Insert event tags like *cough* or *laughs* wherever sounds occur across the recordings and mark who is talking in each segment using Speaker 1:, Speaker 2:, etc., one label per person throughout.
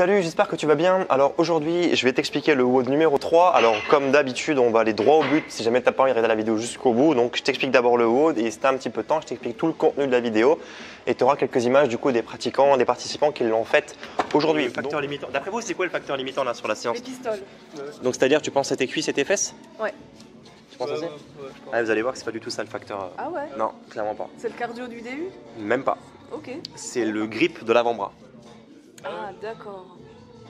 Speaker 1: Salut, j'espère que tu vas bien. Alors aujourd'hui, je vais t'expliquer le WOD numéro 3. Alors comme d'habitude, on va aller droit au but si jamais tu n'as pas envie de regarder la vidéo jusqu'au bout. Donc je t'explique d'abord le WOD et si tu as un petit peu de temps, je t'explique tout le contenu de la vidéo et tu auras quelques images du coup des pratiquants, des participants qui l'ont fait aujourd'hui. Facteur limitant. D'après vous, c'est quoi le facteur limitant là sur la séance?
Speaker 2: Les pistoles.
Speaker 1: Donc c'est-à-dire tu penses à tes cuisses et tes fesses?
Speaker 2: Ouais.
Speaker 1: Tu penses aussi Ah, Vous allez voir que c'est pas du tout ça le facteur.
Speaker 2: Ah ouais?
Speaker 1: Non, clairement pas.
Speaker 2: C'est le cardio du DU
Speaker 1: Même pas.
Speaker 2: Ok.
Speaker 1: C'est le grip de l'avant-bras.
Speaker 2: Ah d'accord.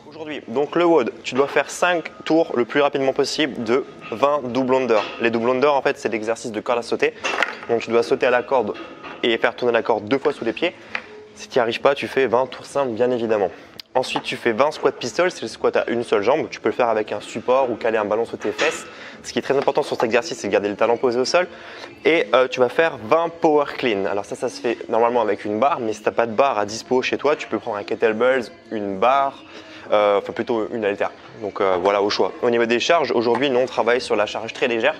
Speaker 1: Aujourd'hui, donc le WOD, tu dois faire 5 tours le plus rapidement possible de 20 double under. Les double under, en fait, c'est l'exercice de corde à sauter. Donc tu dois sauter à la corde et faire tourner la corde deux fois sous les pieds. Si tu n'y arrives pas, tu fais 20 tours simples, bien évidemment. Ensuite, tu fais 20 squats pistols, c'est le squat à une seule jambe. Tu peux le faire avec un support ou caler un ballon sous tes fesses. Ce qui est très important sur cet exercice, c'est de garder le talon posé au sol. Et euh, tu vas faire 20 power clean. Alors ça, ça se fait normalement avec une barre, mais si tu n'as pas de barre à dispo chez toi, tu peux prendre un kettlebells, une barre, euh, enfin plutôt une halter. Donc euh, voilà, au choix. Au niveau des charges, aujourd'hui, nous on travaille sur la charge très légère.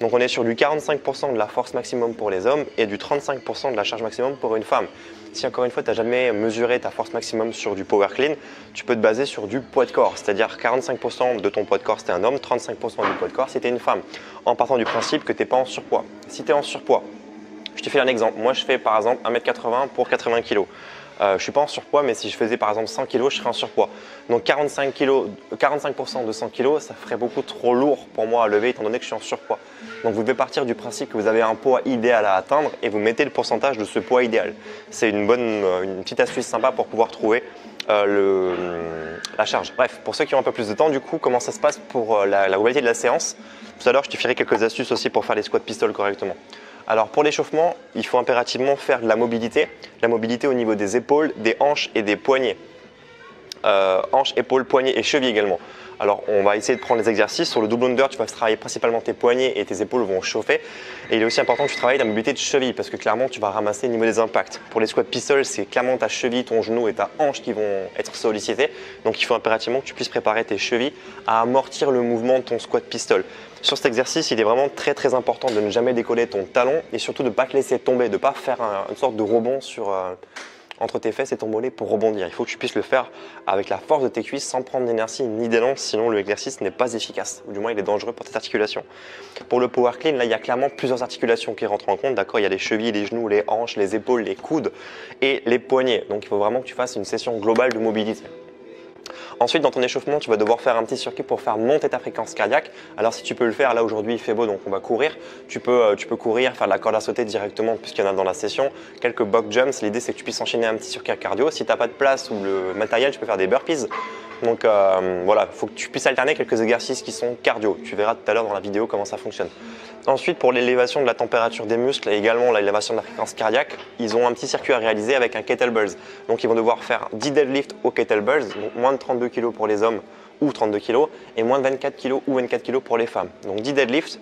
Speaker 1: Donc on est sur du 45% de la force maximum pour les hommes et du 35% de la charge maximum pour une femme. Si encore une fois tu n'as jamais mesuré ta force maximum sur du power clean, tu peux te baser sur du poids de corps, c'est-à-dire 45% de ton poids de corps c'était un homme, 35% du poids de corps c'était une femme, en partant du principe que tu n'es pas en surpoids. Si tu es en surpoids, je te fais un exemple, moi je fais par exemple 1m80 pour 80 kg. Euh, je suis pas en surpoids, mais si je faisais par exemple 100 kg, je serais en surpoids. Donc 45, kg, 45% de 100 kg, ça ferait beaucoup trop lourd pour moi à lever étant donné que je suis en surpoids. Donc vous devez partir du principe que vous avez un poids idéal à atteindre et vous mettez le pourcentage de ce poids idéal. C'est une bonne, euh, une petite astuce sympa pour pouvoir trouver euh, le, la charge. Bref, pour ceux qui ont un peu plus de temps, du coup, comment ça se passe pour la, la globalité de la séance? Tout à l'heure, je te ferai quelques astuces aussi pour faire les squats pistoles correctement. Alors pour l'échauffement, il faut impérativement faire de la mobilité, la mobilité au niveau des épaules, des hanches et des poignets. Euh, hanches, épaules, poignets et chevilles également. Alors on va essayer de prendre les exercices. Sur le double under, tu vas travailler principalement tes poignets et tes épaules vont chauffer. Et il est aussi important que tu travailles la mobilité de cheville parce que clairement tu vas ramasser au niveau des impacts. Pour les squats pistols, c'est clairement ta cheville, ton genou et ta hanche qui vont être sollicités. Donc il faut impérativement que tu puisses préparer tes chevilles à amortir le mouvement de ton squat pistol. Sur cet exercice, il est vraiment très très important de ne jamais décoller ton talon et surtout de ne pas te laisser tomber, de ne pas faire une sorte de rebond sur, euh, entre tes fesses et ton mollet pour rebondir. Il faut que tu puisses le faire avec la force de tes cuisses sans prendre d'énergie ni d'élan, sinon l'exercice n'est pas efficace, ou du moins il est dangereux pour tes articulations. Pour le power clean, là il y a clairement plusieurs articulations qui rentrent en compte, d'accord? Il y a les chevilles, les genoux, les hanches, les épaules, les coudes et les poignets. Donc il faut vraiment que tu fasses une session globale de mobilité. Ensuite, dans ton échauffement, tu vas devoir faire un petit circuit pour faire monter ta fréquence cardiaque. Alors, si tu peux le faire, là aujourd'hui il fait beau, donc on va courir. Tu peux, euh, courir, faire de la corde à sauter directement, puisqu'il y en a dans la session. Quelques box jumps. L'idée, c'est que tu puisses enchaîner un petit circuit cardio. Si tu n'as pas de place ou le matériel, tu peux faire des burpees. Donc euh, voilà, il faut que tu puisses alterner quelques exercices qui sont cardio. Tu verras tout à l'heure dans la vidéo comment ça fonctionne. Ensuite, pour l'élévation de la température des muscles et également l'élévation de la fréquence cardiaque, ils ont un petit circuit à réaliser avec un kettlebells. Donc ils vont devoir faire 10 deadlifts au kettlebells, donc moins de 32 kg pour les hommes ou 32 kg, et moins de 24 kg ou 24 kg pour les femmes. Donc 10 deadlifts,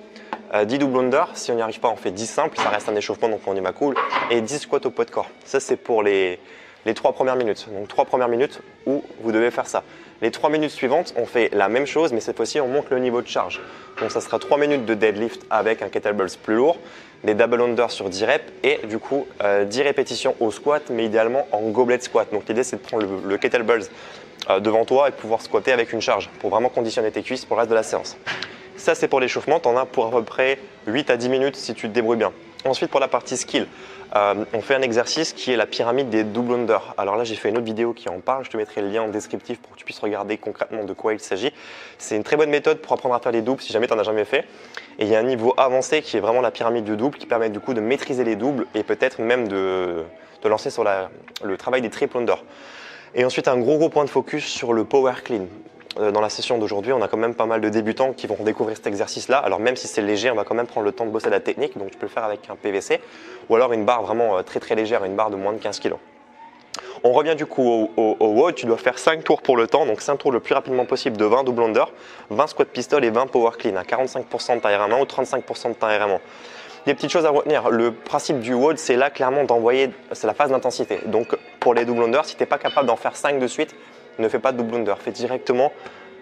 Speaker 1: 10 double under, si on n'y arrive pas, on fait 10 simples, ça reste un échauffement donc on y va cool, et 10 squats au poids de corps. Ça c'est pour les, les 3 premières minutes. Donc 3 premières minutes où vous devez faire ça. Les 3 minutes suivantes, on fait la même chose, mais cette fois-ci, on monte le niveau de charge. Donc ça sera 3 minutes de deadlift avec un kettlebells plus lourd, des double under sur 10 reps et du coup 10 euh, répétitions au squat, mais idéalement en goblet squat. Donc l'idée, c'est de prendre le, kettlebells euh, devant toi et pouvoir squatter avec une charge pour vraiment conditionner tes cuisses pour le reste de la séance. Ça, c'est pour l'échauffement. Tu en as pour à peu près 8 à 10 minutes si tu te débrouilles bien. Ensuite, pour la partie skill, euh, on fait un exercice qui est la pyramide des double under. Alors là, j'ai fait une autre vidéo qui en parle. Je te mettrai le lien en descriptif pour que tu puisses regarder concrètement de quoi il s'agit. C'est une très bonne méthode pour apprendre à faire les doubles si jamais tu n'en as jamais fait. Et il y a un niveau avancé qui est vraiment la pyramide du double qui permet du coup de maîtriser les doubles et peut-être même de, lancer sur le travail des triple under. Et ensuite, un gros gros point de focus sur le power clean. Euh, dans la session d'aujourd'hui, on a quand même pas mal de débutants qui vont découvrir cet exercice-là. Alors même si c'est léger, on va quand même prendre le temps de bosser la technique. Donc tu peux le faire avec un PVC ou alors une barre vraiment euh, très très légère, une barre de moins de 15 kg. On revient du coup au, au, tu dois faire 5 tours pour le temps, donc 5 tours le plus rapidement possible de 20 double under, 20 squat pistol et 20 power clean à 45% de à main ou 35% de à main. Des petites choses à retenir, le principe du WOD c'est là clairement d'envoyer, c'est la phase d'intensité. Donc pour les double under, si tu n'es pas capable d'en faire 5 de suite, ne fais pas de double under, fais directement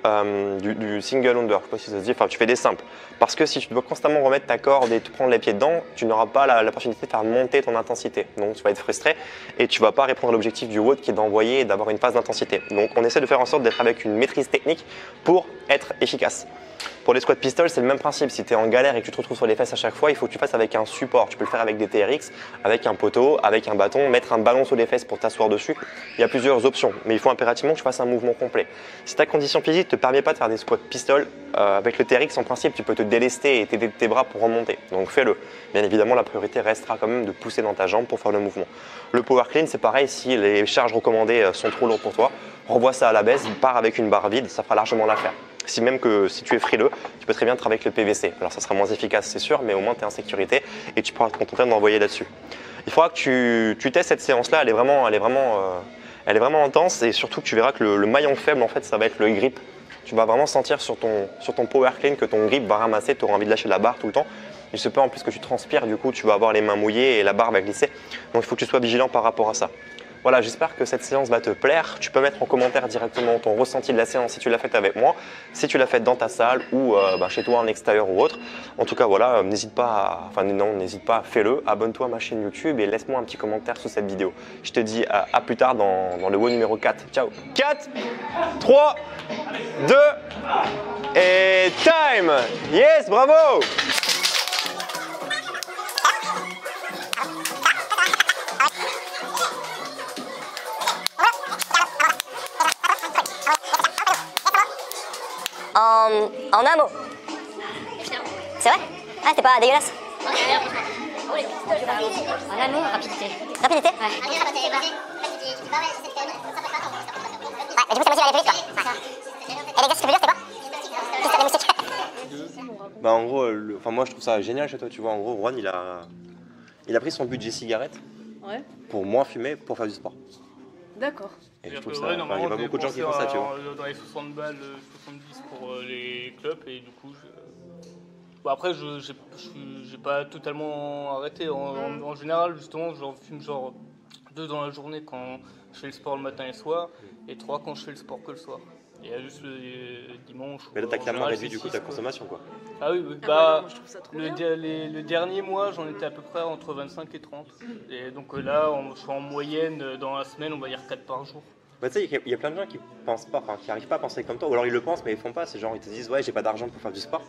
Speaker 1: euh, du, single under, je si ça dit, enfin tu fais des simples. Parce que si tu dois constamment remettre ta corde et te prendre les pieds dedans, tu n'auras pas la- l'opportunité de faire monter ton intensité. Donc tu vas être frustré et tu vas pas répondre à l'objectif du WOD qui est d'envoyer et d'avoir une phase d'intensité. Donc on essaie de faire en sorte d'être avec une maîtrise technique pour être efficace. Pour les squat pistols, c'est le même principe. Si tu es en galère et que tu te retrouves sur les fesses à chaque fois, il faut que tu fasses avec un support. Tu peux le faire avec des TRX, avec un poteau, avec un bâton, mettre un ballon sur les fesses pour t'asseoir dessus. Il y a plusieurs options, mais il faut impérativement que tu fasses un mouvement complet. Si ta condition physique ne te permet pas de faire des squats pistols, euh, avec le TRX, en principe, tu peux te délester et t'aider de tes bras pour remonter. Donc fais-le. Bien évidemment, la priorité restera quand même de pousser dans ta jambe pour faire le mouvement. Le power clean, c'est pareil. Si les charges recommandées euh, sont trop lourdes pour toi, renvoie ça à la baisse, pars avec une barre vide, ça fera largement l'affaire. Si même que si tu es frileux, tu peux très bien travailler avec le PVC. Alors ça sera moins efficace, c'est sûr, mais au moins tu es en sécurité et tu pourras te contenter d'envoyer là-dessus. Il faudra que tu, tu testes cette séance-là, elle est vraiment, elle est vraiment, euh, elle est vraiment intense et surtout que tu verras que le, le maillon faible, en fait, ça va être le grip. Tu vas vraiment sentir sur ton, sur ton power clean que ton grip va ramasser, tu auras envie de lâcher la barre tout le temps. Il se peut en plus que tu transpires, du coup tu vas avoir les mains mouillées et la barre va glisser. Donc il faut que tu sois vigilant par rapport à ça. Voilà, j'espère que cette séance va te plaire. Tu peux mettre en commentaire directement ton ressenti de la séance si tu l'as faite avec moi, si tu l'as faite dans ta salle ou euh, bah, chez toi en extérieur ou autre. En tout cas, voilà, euh, n'hésite pas, à, enfin non, n'hésite pas, fais-le. Abonne-toi à ma chaîne YouTube et laisse-moi un petit commentaire sous cette vidéo. Je te dis à, plus tard dans, le WOD numéro 4. Ciao. 4, 3, 2 et time. Yes, bravo.
Speaker 3: En, en un mot. C'est vrai Ah, c'était pas dégueulasse.
Speaker 4: En un mot, rapidité.
Speaker 3: Rapidité
Speaker 4: Ouais.
Speaker 3: Ouais, mais du coup, c'est moi qui vais aller plus vite, quoi. Et l'exercice le plus dur, c'était quoi Pistole des moustiques.
Speaker 1: Bah en gros, le- enfin moi je trouve ça génial chez toi, tu vois. En gros, Juan il a, il a pris son budget cigarette
Speaker 2: Ouais,
Speaker 1: pour moins fumer pour faire du sport.
Speaker 2: d'accord.
Speaker 1: Et je
Speaker 5: C'est-à-dire
Speaker 1: trouve
Speaker 5: que,
Speaker 1: ça,
Speaker 5: ouais,
Speaker 1: enfin, il y a
Speaker 5: normalement,
Speaker 1: pas
Speaker 5: je
Speaker 1: beaucoup de gens qui font ça, tu vois.
Speaker 5: en- Dans les 60 balles, euh, 70 pour euh, les clubs, et du coup, je... Bon, après, je j'ai pas totalement arrêté. En, en- en général, justement, j'en fume genre deux dans la journée quand je fais le sport le matin et le soir, et trois quand je fais le sport que le soir. Il y a juste le, dimanche.
Speaker 1: Mais là t'as
Speaker 5: en
Speaker 1: clairement réduit du coup ta consommation quoi.
Speaker 5: Ah oui.
Speaker 2: Ah
Speaker 5: Bah,
Speaker 2: ouais, non, je trouve ça trop
Speaker 5: le, les- dernier mois, j'en étais à peu près entre 25 et 30. Et donc euh, là, on, je suis en moyenne euh, dans la semaine, on va dire 4 par jour.
Speaker 1: Bah tu sais, il y a- il y, a plein de gens qui pensent pas, enfin qui arrivent pas à penser comme toi, ou alors ils le pensent mais ils font pas. C'est genre ils te disent ouais j'ai pas d'argent pour faire du sport.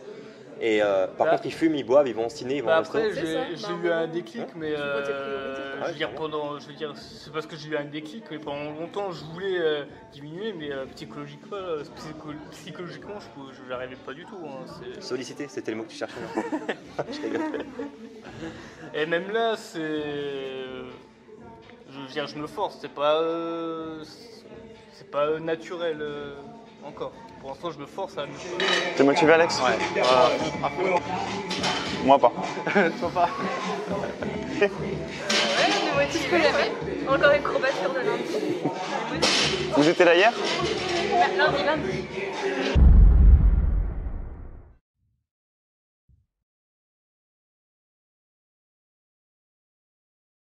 Speaker 1: Et euh, par
Speaker 5: Bah.
Speaker 1: contre ils fument, ils boivent, ils vont au ciné, ils vont
Speaker 5: Bah
Speaker 1: au
Speaker 5: après, j'ai eu un déclic,
Speaker 1: Hein
Speaker 5: mais euh, je veux dire pendant, je veux dire, c'est parce que j'ai eu un déclic, mais pendant longtemps, je voulais euh, diminuer, mais euh, psychologiquement, psycho- psychologiquement, je n'arrivais pas du tout. hein,
Speaker 1: Sollicité, c'était le mot que tu cherchais. *laughs*
Speaker 5: Et même là, c'est, je veux dire, je me force, c'est pas, euh, c'est pas euh, naturel euh, encore. Pour l'instant, je me force à.
Speaker 6: T'es motivé, Alex Ouais. Moi pas. *laughs*
Speaker 5: Toi pas.
Speaker 2: Ouais, on est motivé. Encore une courbature de lundi.
Speaker 6: Vous étiez là hier?
Speaker 2: Lundi, lundi.